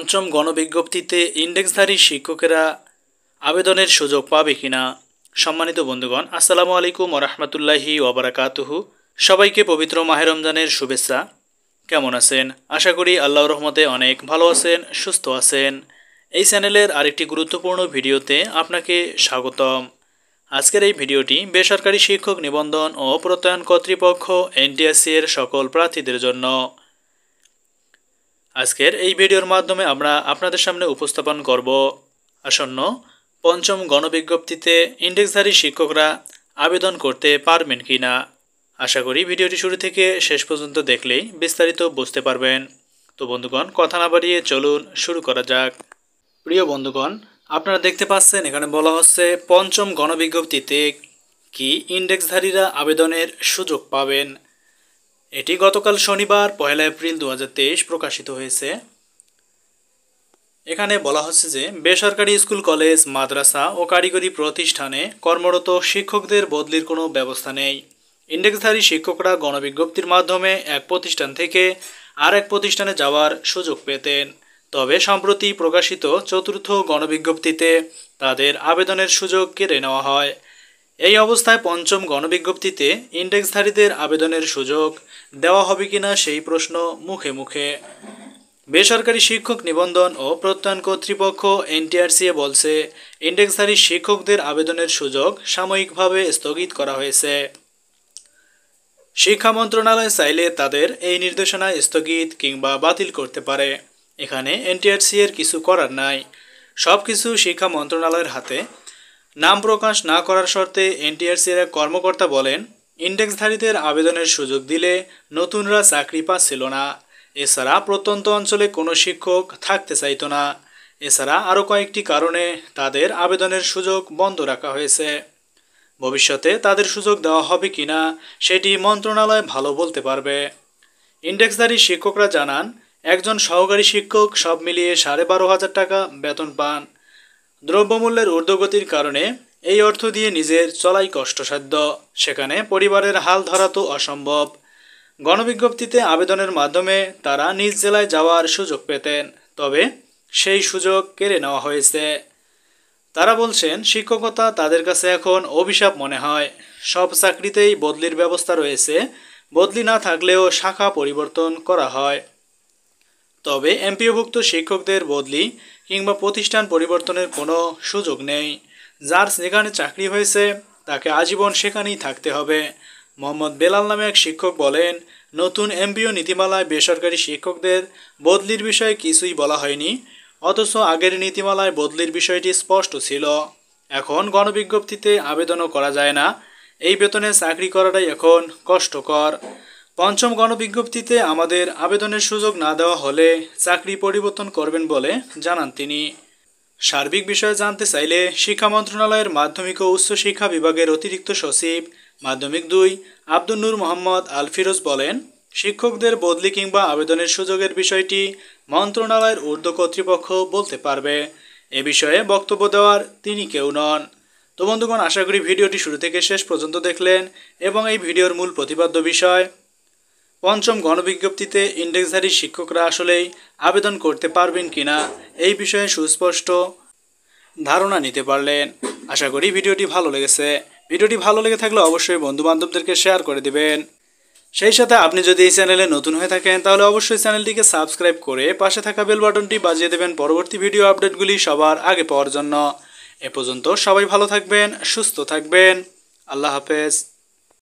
পঞ্চম গণবিজ্ঞপ্তিতে ইন্ডেক্সধারী শিক্ষকেরা আবেদনের সুযোগ পাবে কিনা, সম্মানিত বন্ধুগণ, আসসালামু আলাইকুম ওরহমতুল্লাহি ওবরাকাতুহু সবাইকে পবিত্র মাহে রমজানের শুভেচ্ছা। কেমন আছেন? আশা করি আল্লাহ রহমতে অনেক ভালো আছেন, সুস্থ আছেন। এই চ্যানেলের আরেকটি গুরুত্বপূর্ণ ভিডিওতে আপনাকে স্বাগতম। আজকের এই ভিডিওটি বেসরকারি শিক্ষক নিবন্ধন ও প্রত্যয়ন কর্তৃপক্ষ এনটিএসসি এর সকল প্রার্থীদের জন্য। আজকের এই ভিডিওর মাধ্যমে আমরা আপনাদের সামনে উপস্থাপন করব আসন্ন পঞ্চম গণবিজ্ঞপ্তিতে ইন্ডেক্সধারী শিক্ষকরা আবেদন করতে পারবেন কি না। আশা করি ভিডিওটি শুরু থেকে শেষ পর্যন্ত দেখলেই বিস্তারিত বুঝতে পারবেন। তো বন্ধুগণ, কথা না বাড়িয়ে চলুন শুরু করা যাক। প্রিয় বন্ধুগণ, আপনারা দেখতে পাচ্ছেন এখানে বলা হচ্ছে পঞ্চম গণবিজ্ঞপ্তিতে কি ইন্ডেক্সধারীরা আবেদনের সুযোগ পাবেন। এটি গতকাল শনিবার পয়লা এপ্রিল দু হাজার তেইশ প্রকাশিত হয়েছে। এখানে বলা হচ্ছে যে, বেসরকারি স্কুল, কলেজ, মাদ্রাসা ও কারিগরি প্রতিষ্ঠানে কর্মরত শিক্ষকদের বদলির কোনো ব্যবস্থা নেই। ইন্ডেক্সধারী শিক্ষকরা গণবিজ্ঞপ্তির মাধ্যমে এক প্রতিষ্ঠান থেকে আর এক প্রতিষ্ঠানে যাওয়ার সুযোগ পেতেন। তবে সম্প্রতি প্রকাশিত চতুর্থ গণবিজ্ঞপ্তিতে তাদের আবেদনের সুযোগ কেড়ে নেওয়া হয়। এই অবস্থায় পঞ্চম গণবিজ্ঞপ্তিতে ইন্ডেক্সধারীদের আবেদনের সুযোগ দেওয়া হবে কিনা সেই প্রশ্ন মুখে মুখে। বেসরকারি শিক্ষক নিবন্ধন ও প্রত্যয়ন কর্তৃপক্ষ এনটিআরসিএ বলছে, ইন্ডেক্সধারী শিক্ষকদের আবেদনের সুযোগ সাময়িকভাবে স্থগিত করা হয়েছে। শিক্ষা মন্ত্রণালয় চাইলে তাদের এই নির্দেশনা স্থগিত কিংবা বাতিল করতে পারে। এখানে এনটিআরসি এর কিছু করার নাই। সব কিছু শিক্ষা মন্ত্রণালয়ের হাতে। নাম প্রকাশ না করার শর্তে এনটিআরসি এর এক কর্মকর্তা বলেন, ইন্ডেক্সধারীদের আবেদনের সুযোগ দিলে নতুনরা চাকরি পাচ্ছিল না। এছাড়া প্রত্যন্ত অঞ্চলে কোনো শিক্ষক থাকতে চাইতো না। এছাড়া আরও কয়েকটি কারণে তাদের আবেদনের সুযোগ বন্ধ রাখা হয়েছে। ভবিষ্যতে তাদের সুযোগ দেওয়া হবে কি না, সেটি মন্ত্রণালয় ভালো বলতে পারবে। ইন্ডেক্সধারী শিক্ষকরা জানান, একজন সহকারী শিক্ষক সব মিলিয়ে সাড়ে বারো হাজার টাকা বেতন পান। দ্রব্যমূল্যের ঊর্ধ্বগতির কারণে এই অর্থ দিয়ে নিজের চলাই কষ্টসাধ্য। সেখানে পরিবারের হাল ধরা তো অসম্ভব। গণবিজ্ঞপ্তিতে আবেদনের মাধ্যমে তারা নিজ জেলায় যাওয়ার সুযোগ পেতেন, তবে সেই সুযোগ কেড়ে নেওয়া হয়েছে। তারা বলছেন, শিক্ষকতা তাদের কাছে এখন অভিশাপ মনে হয়। সব চাকরিতেই বদলির ব্যবস্থা রয়েছে। বদলি না থাকলেও শাখা পরিবর্তন করা হয়। তবে এমপিওভুক্ত শিক্ষকদের বদলি কিংবা প্রতিষ্ঠান পরিবর্তনের কোনো সুযোগ নেই। যার যেখানে চাকরি হয়েছে, তাকে আজীবন সেখানেই থাকতে হবে। মোহাম্মদ বেলাল নামে এক শিক্ষক বলেন, নতুন এমপিও নীতিমালায় বেসরকারি শিক্ষকদের বদলির বিষয়ে কিছুই বলা হয়নি, অথচ আগের নীতিমালায় বদলির বিষয়টি স্পষ্ট ছিল। এখন গণবিজ্ঞপ্তিতে আবেদনও করা যায় না। এই বেতনে চাকরি করাটাই এখন কষ্টকর। পঞ্চম গণবিজ্ঞপ্তিতে আমাদের আবেদনের সুযোগ না দেওয়া হলে চাকরি পরিবর্তন করবেন বলে জানান তিনি। সার্বিক বিষয়ে জানতে চাইলে শিক্ষা মন্ত্রণালয়ের মাধ্যমিক ও উচ্চ শিক্ষা বিভাগের অতিরিক্ত সচিব মাধ্যমিক দুই আব্দুল নূর মোহাম্মদ আল ফিরোজ বলেন, শিক্ষকদের বদলি কিংবা আবেদনের সুযোগের বিষয়টি মন্ত্রণালয়ের ঊর্ধ্ব কর্তৃপক্ষ বলতে পারবে। এ বিষয়ে বক্তব্য দেওয়ার তিনি কেউ নন। তো বন্ধুগণ, আশা করি ভিডিওটি শুরু থেকে শেষ পর্যন্ত দেখলেন এবং এই ভিডিওর মূল প্রতিপাদ্য বিষয় পঞ্চম গণবিজ্ঞপ্তিতে ইন্ডেক্সধারী শিক্ষকরা আসলেই আবেদন করতে পারবেন কিনা এই বিষয়ে সুস্পষ্ট ধারণা নিতে পারলেন। আশা করি ভিডিওটি ভালো লেগেছে। ভিডিওটি ভালো লেগে থাকলে অবশ্যই বন্ধু বান্ধবদেরকে শেয়ার করে দিবেন। সেই সাথে আপনি যদি এই চ্যানেলে নতুন হয়ে থাকেন, তাহলে অবশ্যই চ্যানেলটিকে সাবস্ক্রাইব করে পাশে থাকা বেল বাটনটি বাজিয়ে দেবেন পরবর্তী ভিডিও আপডেটগুলি সবার আগে পাওয়ার জন্য। এ পর্যন্ত সবাই ভালো থাকবেন, সুস্থ থাকবেন। আল্লাহ হাফেজ।